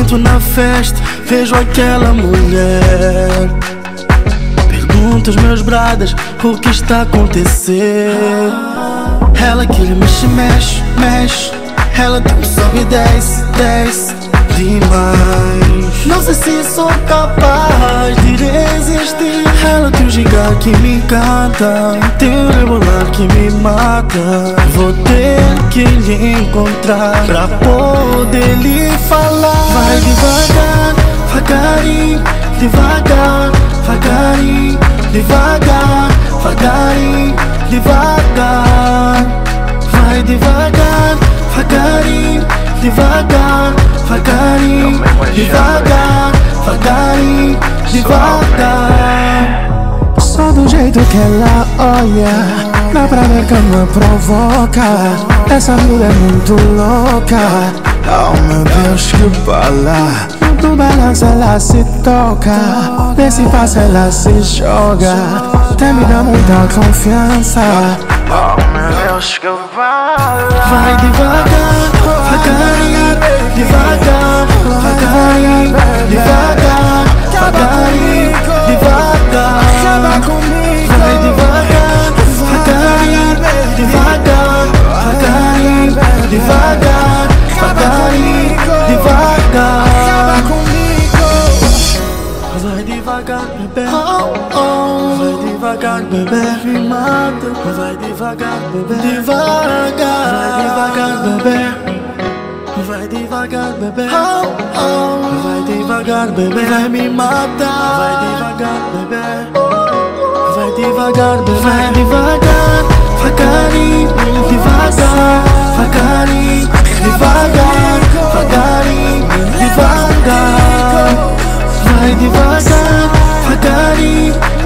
Entro na festa, vejo aquela mulher. Pergunto aos meus bradas o que está a acontecer. Ela que mexe, mexe, mexe. Ela tem sobe desce, desce demais. Não sei se sou capaz de que me encanta. Tem um rebolar que me mata. Vou ter que lhe encontrar pra poder lhe falar. Vai devagar, devagarinho, devagar, devagarinho, devagar, devagarinho, devagar. Vai devagar, devagarinho, devagar, devagarinho, devagar, devagarinho, devagar. Jeito que ela olha Dá pra ver que me provoca. Essa vida é muito louca. Oh meu Deus, que bala. No balanço ela se toca Nesse passo ela se joga. Até me dá muita confiança. Oh meu Deus, que bala. Vai devagar, devagar, bebê. Oh, oh. Vai devagar, bebê. Me mata. Vai devagar, bebê. Devagar. Vai devagar, bebê. Vai devagar, bebê. Oh, oh. Vai devagar, bebê. Vai me matar. Vai devagar, bebê. Vai devagar, bebê. Vai devagar, devagarinho, devagar, devagarinho, devagar,